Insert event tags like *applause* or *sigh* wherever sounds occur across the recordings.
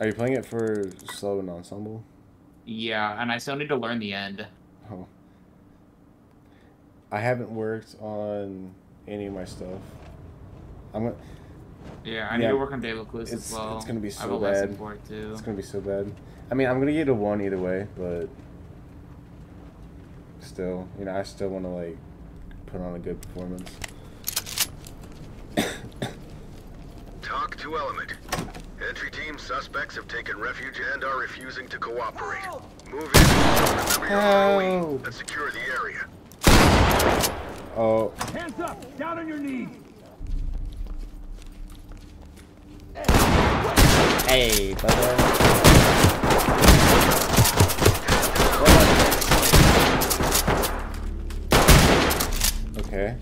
Are you playing it for slow and ensemble? Yeah, and I still need to learn the end. Oh. I haven't worked on any of my stuff. I'm gonna. Yeah, I need Yeah. to work on De La It's- as well. it's gonna be so I have so a lesson bad. for it too. It's gonna be so bad. I mean, I'm gonna get a one either way, but still, you know, I still want to like put on a good performance. *coughs* TOC to element. Entry team suspects have taken refuge and are refusing to cooperate. Oh. Move in. Remember your ROE and secure the area. Oh, Hands up! Down on your knees! hey, brother. Okay.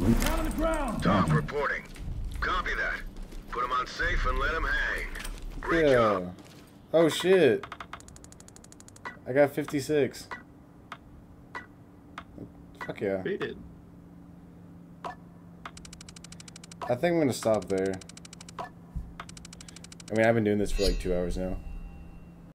Down on the ground! TOC reporting. Copy that. Put him on safe and let him hang. Great Yeah. job. Oh shit. I got 56. Fuck yeah. Rated. I think I'm gonna stop there. I mean, I've been doing this for like two hours now.